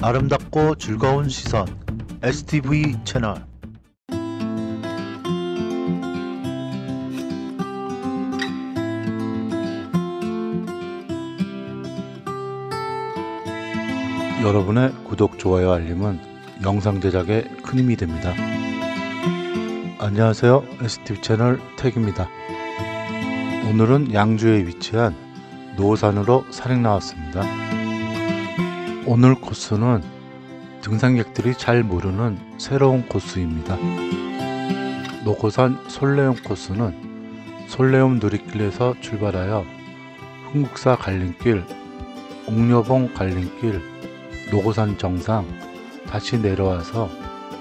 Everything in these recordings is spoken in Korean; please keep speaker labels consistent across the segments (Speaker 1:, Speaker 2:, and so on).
Speaker 1: 아름답고 즐거운 시선 STV 채널 여러분의 구독, 좋아요, 알림은 영상 제작에 큰 힘이 됩니다. 안녕하세요. STV 채널 택입니다. 오늘은 양주에 위치한 노산으로 산행 나왔습니다. 오늘 코스는 등산객들이 잘 모르는 새로운 코스입니다. 노고산 솔레움 코스는 솔레움 누리길에서 출발하여 흥국사 갈림길, 옥녀봉 갈림길, 노고산 정상, 다시 내려와서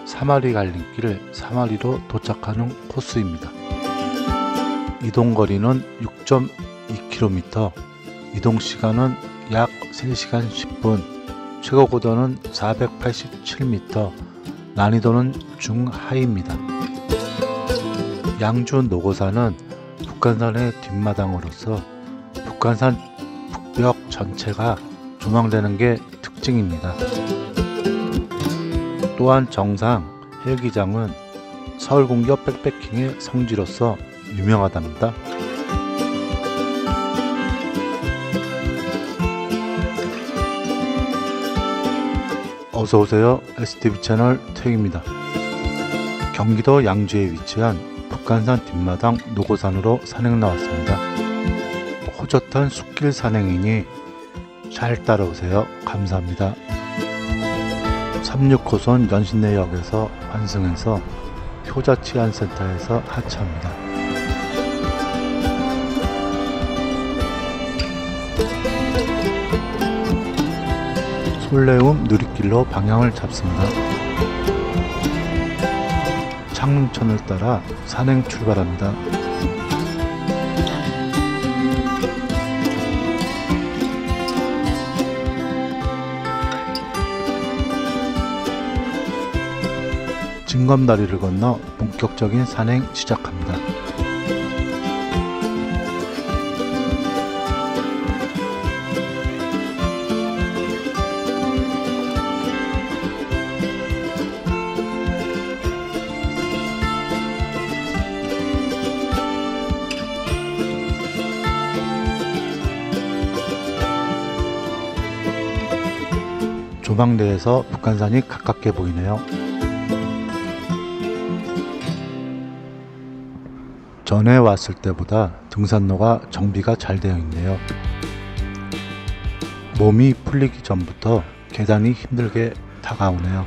Speaker 1: 사마리 갈림길 사마리로 도착하는 코스입니다. 이동 거리는 6.2km, 이동 시간은 약 3시간 10분, 최고 고도는 487m, 난이도는 중하입니다. 양주 노고산은 북한산의 뒷마당으로서 북한산 북벽 전체가 조망되는 게 특징입니다. 또한 정상 헬기장은 서울공교 백패킹의 성지로서 유명하답니다. 어서오세요. STV 채널 태입니다. 경기도 양주에 위치한 북한산 뒷마당 노고산으로 산행 나왔습니다. 호젓한 숲길 산행이니 잘 따라오세요. 감사합니다. 36호선 연신내역에서 환승해서 효자치안센터에서 하차합니다. 솔레움 누리 길로 방향을 잡습니다. 창릉천을 따라 산행 출발합니다. 진검다리를 건너 본격적인 산행 시작합니다. 조망대에서 북한산이 가깝게 보이네요. 전에 왔을 때보다 등산로가 정비가 잘 되어 있네요. 몸이 풀리기 전부터 계단이 힘들게 다가오네요.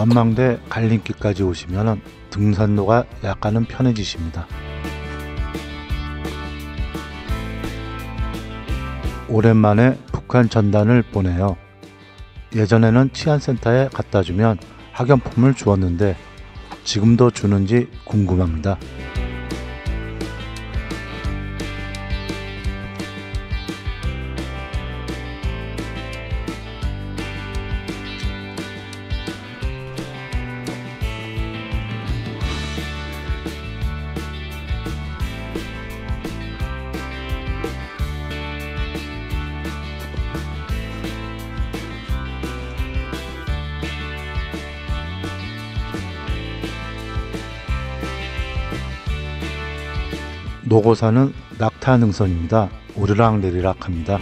Speaker 1: 전망대 갈림길까지 오시면 등산로가 약간은 편해지십니다. 오랜만에 북한 전단을 보내요. 예전에는 치안센터에 갖다 주면 학용품을 주었는데 지금도 주는지 궁금합니다. 노고산은 낙타 능선입니다. 오르락 내리락 합니다.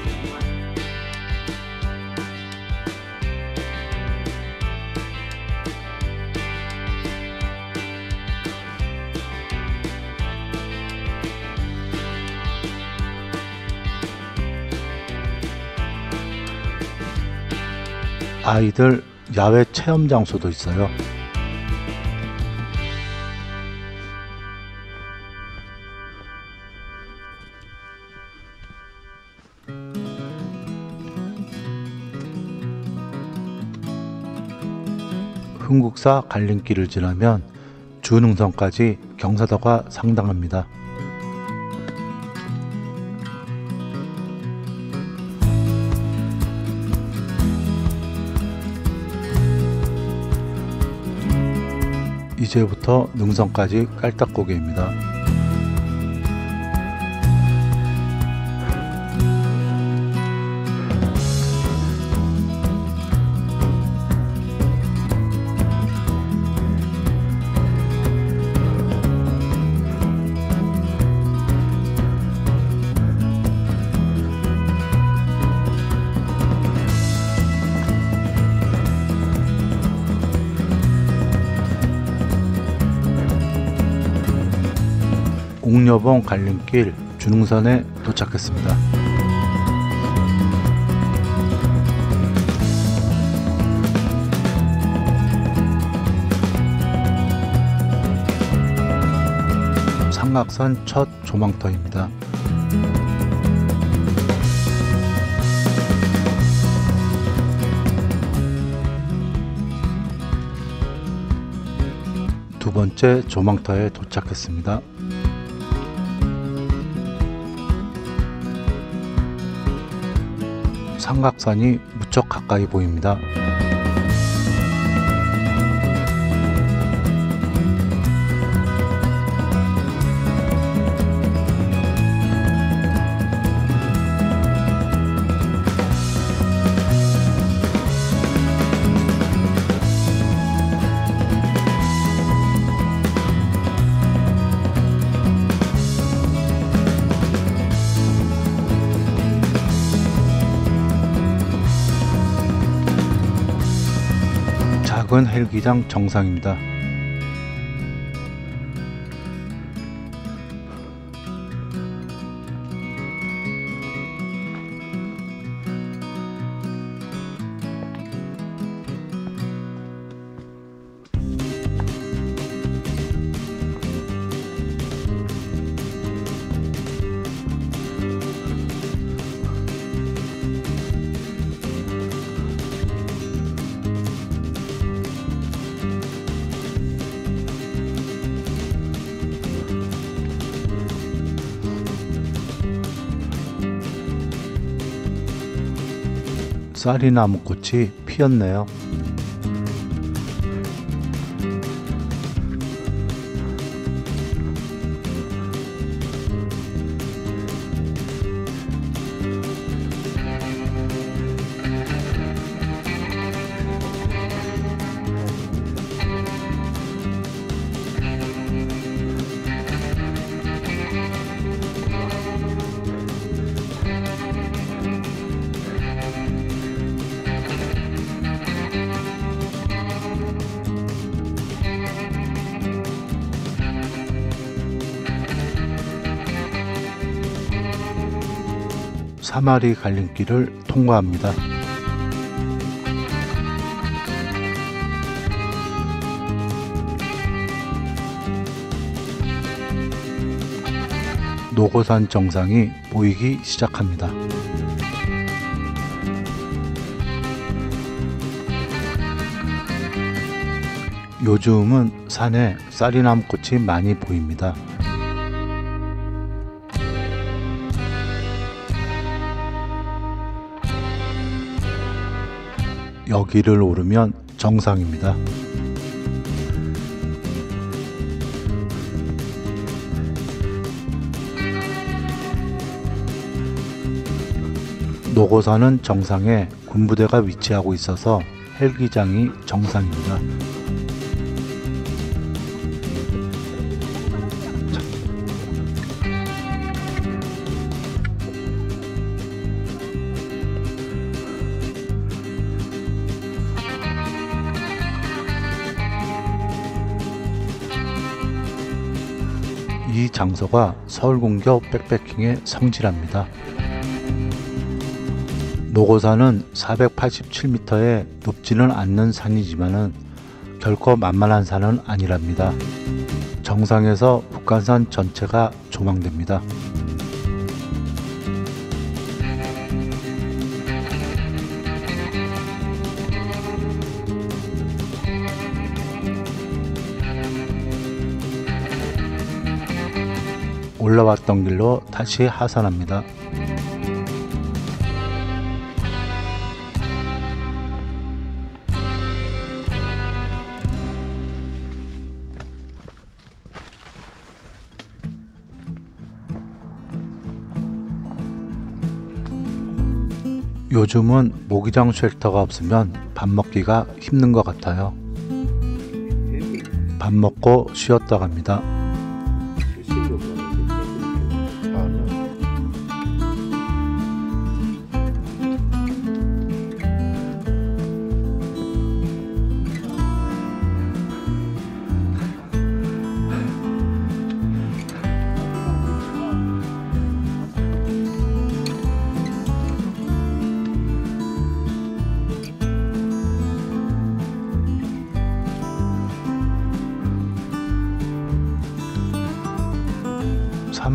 Speaker 1: 아이들 야외 체험 장소도 있어요. 흥국사 갈림길을 지나면 주능선까지 경사도가 상당합니다. 이제부터 능선까지 깔딱고개입니다. 옥녀봉 갈림길 준흥선에 도착했습니다. 삼각산 첫 조망터입니다. 두 번째 조망터에 도착했습니다. 삼각산이 무척 가까이 보입니다. 작은 헬기장 정상입니다. 쌀이나무 꽃이 피었네요. 사마리 갈림길을 통과합니다. 노고산 정상이 보이기 시작합니다. 요즘은 산에 쌀이나무 꽃이 많이 보입니다. 여기를 오르면 정상입니다. 노고산은 정상에 군부대가 위치하고 있어서 헬기장이 정상입니다. 이 장소가 서울공교 백패킹의 성지랍니다. 노고산은 487m에 높지는 않는 산이지만은 결코 만만한 산은 아니랍니다. 정상에서 북한산 전체가 조망됩니다. 올라왔던 길로 다시 하산합니다. 요즘은 모기장 쉘터가 없으면 밥 먹기가 힘든 것 같아요. 밥 먹고 쉬었다 갑니다.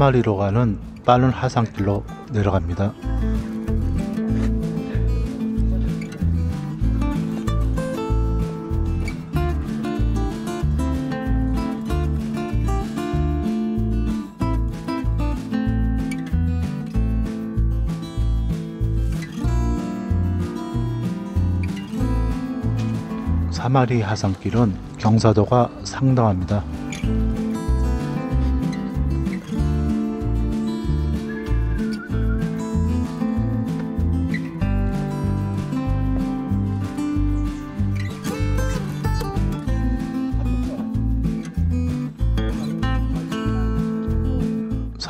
Speaker 1: 사마리로 가는 빠른 하산길로 내려갑니다. 사마리 하산길은 경사도가 상당합니다.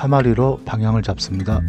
Speaker 1: 사마리로 방향을 잡습니다.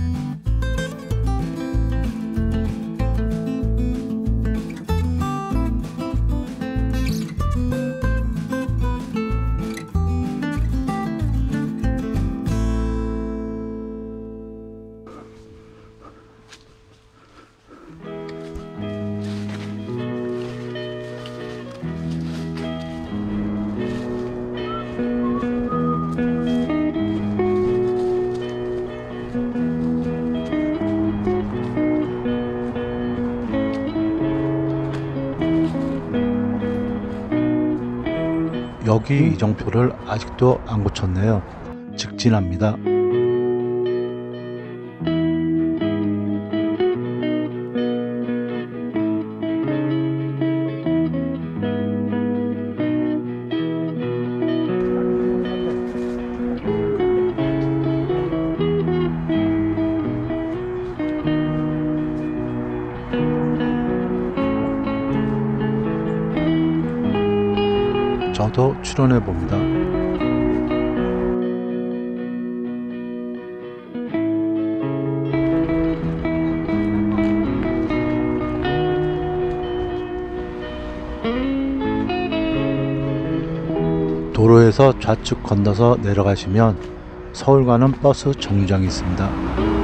Speaker 1: 여기 이정표를 아직도 안 고쳤네요. 직진합니다. 저도 출연해 봅니다. 도로에서 좌측 건너서 내려가시면 서울 가는 버스 정류장이 있습니다.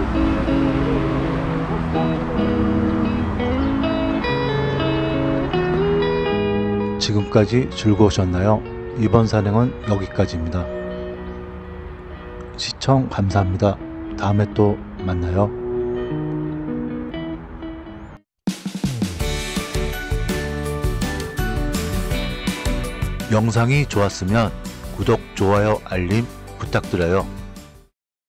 Speaker 1: 지금까지 즐거우셨나요? 이번 산행은 여기까지입니다. 시청 감사합니다. 다음에 또 만나요. 영상이 좋았으면 구독, 좋아요, 알림 부탁드려요.